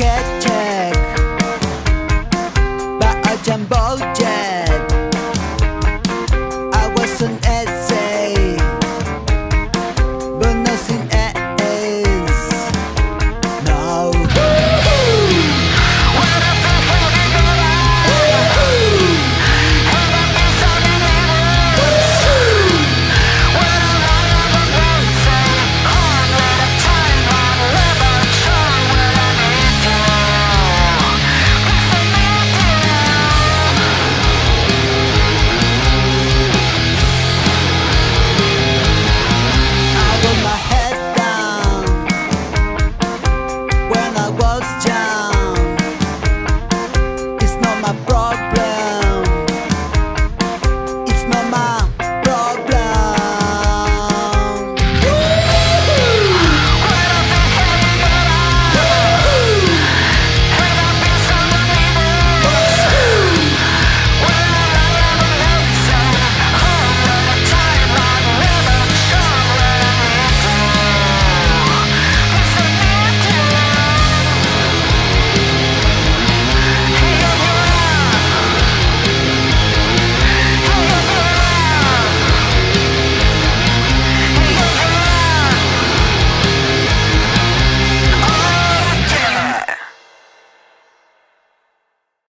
hashtag just